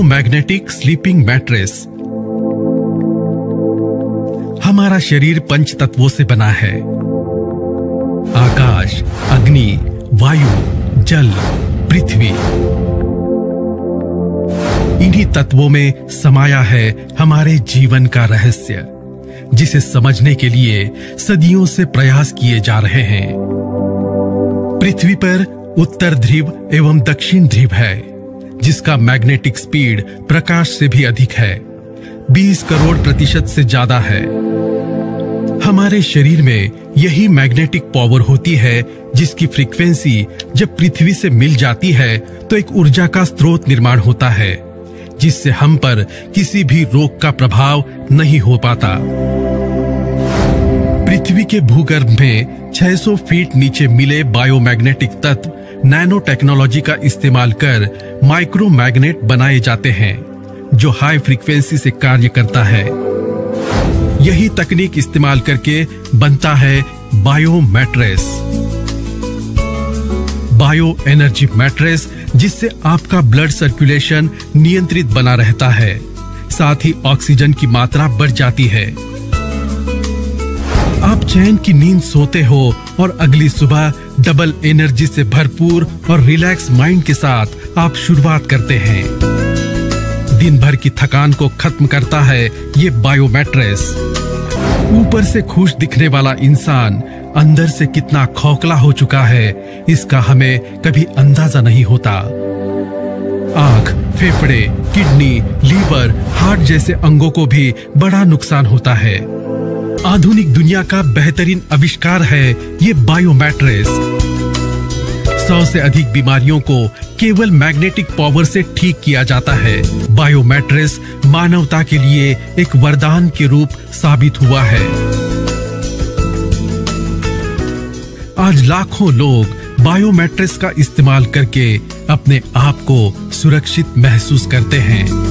Biomagnetic sleeping mattress हमारा शरीर पंच तत्वों से बना है। आकाश, अग्नि, वायु, जल, पृथ्वी। इन्हीं तत्वों में समाया है हमारे जीवन का रहस्य, जिसे समझने के लिए सदियों से प्रयास किए जा रहे हैं। पृथ्वी पर उत्तर ध्रुव एवं दक्षिण ध्रुव है। जिसका मैग्नेटिक स्पीड प्रकाश से भी अधिक है। 20 करोड़ प्रतिशत से ज़्यादा है। हमारे शरीर में यही मैग्नेटिक पावर होती है, जिसकी फ्रीक्वेंसी जब पृथ्वी से मिल जाती है तो एक ऊर्जा का स्रोत निर्माण होता है, जिससे हम पर किसी भी रोग का प्रभाव नहीं हो पाता। पृथ्वी के भूगर्भ में 600 फीट नीचे मिले बायोमैग्नेटिक तत्व नैनो टेक्नोलॉजी का इस्तेमाल कर माइक्रोमैग्नेट बनाए जाते हैं, जो हाई फ्रीक्वेंसी से कार्य करता है। यही तकनीक इस्तेमाल करके बनता है bio mattress bio energy mattress जिससे आपका ब्लड सर्कुलेशन नियंत्रित बना रहता है। साथ ही ऑक्सीजन की मात्रा बढ़ जाती है। आप चैन की नींद सोते हो और अगली सुबह डबल एनर्जी से भरपूर और रिलैक्स माइंड के साथ आप शुरुआत करते हैं। दिन भर की थकान को खत्म करता है ये बायो मैट्रेस ऊपर से खुश दिखने वाला इंसान अंदर से कितना खोखला हो चुका है, इसका हमें कभी अंदाज़ा नहीं होता। आँख, फेफड़े, किडनी, लीवर, हार्ट जैसे अंगों को भी बड़ा नुकसान होता है। आधुनिक दुनिया का बेहतरीन आविष्कार है ये बायो मैट्रेस सौ से अधिक बीमारियों को केवल मैग्नेटिक पावर से ठीक किया जाता है। बायो मैट्रेस मानवता के लिए एक वरदान के रूप साबित हुआ है। आज लाखों लोग बायोमेट्रिक्स का इस्तेमाल करके अपने आप को सुरक्षित महसूस करते हैं।